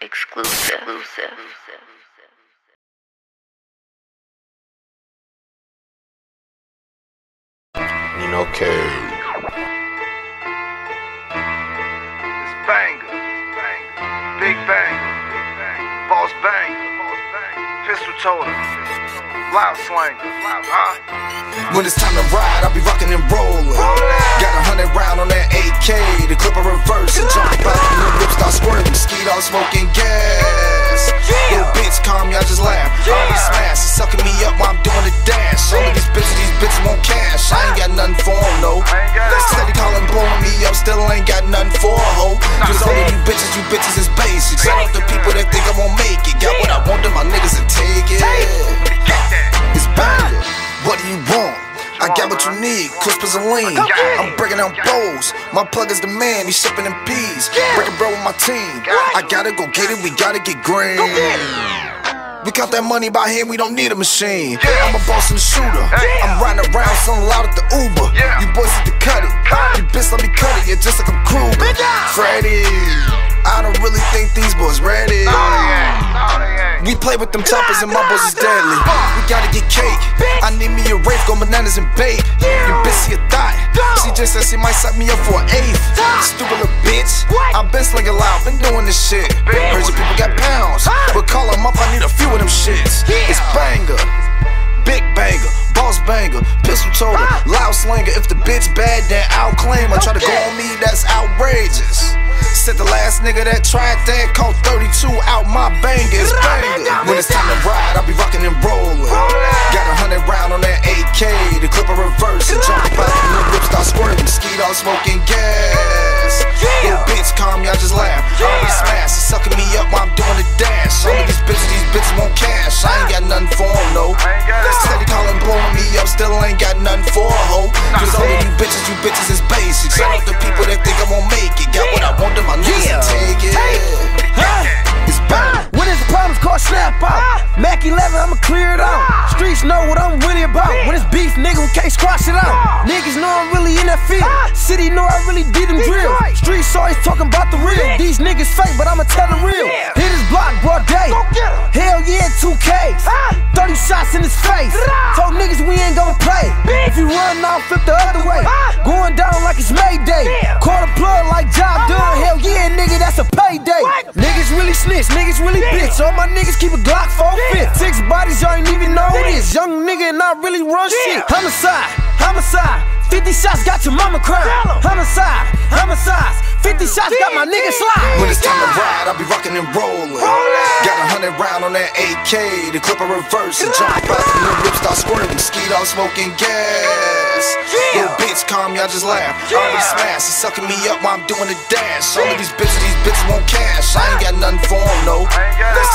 Exclusive. Nino K. It's banger. Big bang. Boss bang. Pistol toter. Loud slang. Huh? When it's time to ride, I'll be rocking and rolling. Got a hundred round on that AK, the clip I reverse and jump back and the whip start squirting. Skeet all smoking gas. Little bitch, calm, y'all just laugh. Already smash, she sucking me up while I'm doing the dash. All of these bitches, these bitches won't cash. I ain't got nothing for them, no. Steady calling, blowing me up, still ain't got nothing for a hoe. Cause all of you bitches, you bitches is basic. Shout out the people that think I won't make it. Got what I want, then my niggas will take it. What you need, crispers and lean. I'm breaking down bowls. My plug is the man, he's shipping in peas. Breaking bro with my team. I gotta go get it, we gotta get green. We count that money by hand, we don't need a machine. I'm a boss and a shooter. I'm riding around selling loud at the Uber. You boys need to cut it. You bitch, let me cut it, yeah, just like I'm Krueger. Freddy, I don't really think these boys ready. We play with them choppers and my boys is deadly. We gotta get cake. I need me a rape, go bananas and babe. You see a thought. She just said she might suck me up for an eighth. Stupid little bitch. I've been slinging loud, been doing this shit. Heard your people got pounds, but call them up, I need a few of them shits. It's banger. Big banger, boss banger, pistol toter, loud slinger. If the bitch bad, then I'll claim I Try to go on me, that's outrageous. Said the last nigga that tried that caught 32 out my banger. It's banger. When it's time to ride, I'll be rocking and rolling. Got a hundred round on that AK, the clip I reverse and jump back and the whip start squirting. Skeet all smoking gas. Little bitch, calm, y'all just laugh. Already smash, she sucking me up while I'm doing the dash. All of these bitches, these bitches won't cash. I ain't got nothing for them, no. Steady calling, blowing me up, still ain't got nothing for a hoe. Cause all of you bitches, you bitches is basic. Beef, can't squash it out. Niggas know I'm really in that field. City know I really did them drill. Streets always talking about the real. These niggas fake, but I'ma tell them real. Hit his block, broad day. Hell yeah, 2Ks. 30 shots in his face. Told niggas we ain't gonna play. If you run, I'll flip the other way. Going down like it's Mayday. Call a plug like job done. Hell yeah, nigga, that's a payday. Niggas really snitch, niggas really bitch. All my niggas keep a Glock 4 fit. Six bodies, y'all ain't even know this. Young nigga and I really run shit. Homicide, homicide. 50 shots got your mama crying. Homicide, homicide. 50 shots got my nigga slide. When it's time to ride, I'll be rocking and rolling. Got a hundred round on that AK, the clip I reverse and jump back and the whip start squirting. Skeet all smoking gas. Little bitch, calm, y'all just laugh. Already smash, she sucking me up while I'm doing the dash. All of these bitches, these bitches won't cash. I ain't got nothing for them, no.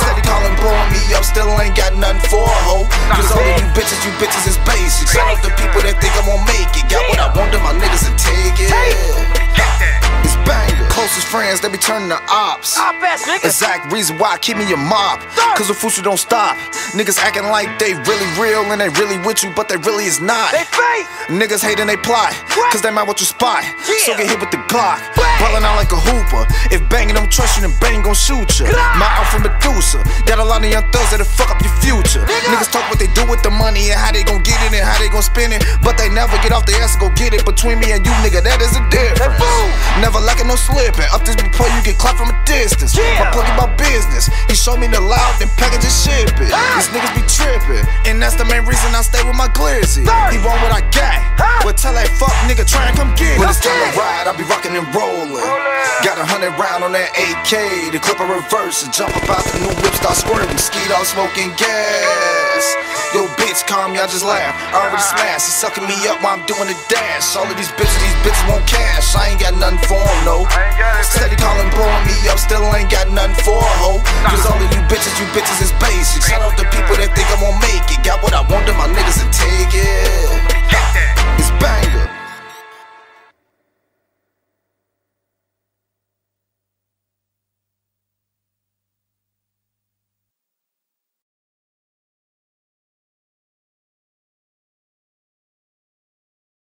Steady calling, blowing me up, still ain't got nothing for a hoe. Cause all of you bitches, is basic. Shout out the people that think I won't make it. Got what I want, then my niggas will take it. It's banger. Closest friends, they be turning to ops. Exact reason why I keep me a mob. Cause the fools don't stop. Niggas acting like they really real and they really with you, but they really is not. They fake. Niggas hate and they plot. Cause they might want your spot. So get hit with the Glock. Ballin' out like a hooper. If bangin', I'm trustin' you, then bang gon' shoot ya. My out from Medusa. Got a lot of young thugs that'll fuck up your future. Niggas talk what they do with the money and how they gon' get it and how they gon' spend it. But they never get off their ass to go get it. Between me and you, nigga, that is a difference. Never lacking no slipping. Up this before you get clapped from a distance. My plug about business. He showed me the loud, then package and ship it. These niggas be trippin', And that's the main reason I stay with my glizzy. He want tell that fuck nigga, try and come get it. When it's time to ride, I'll be rocking and rolling. Got a hundred round on that AK. The clip I reverse and jump about the new whip start squirting. Skeet all smoking gas. Yo, bitch, calm, y'all just laugh. I already smashed. She sucking me up while I'm doing the dash. All of these bitches, these bitches won't cash. I ain't got nothing for them, no. Steady calling, blowing me up, still ain't got nothing for a hoe. Cause all of you bitches, you bitches is basic. Shout out the people that think I won't make it.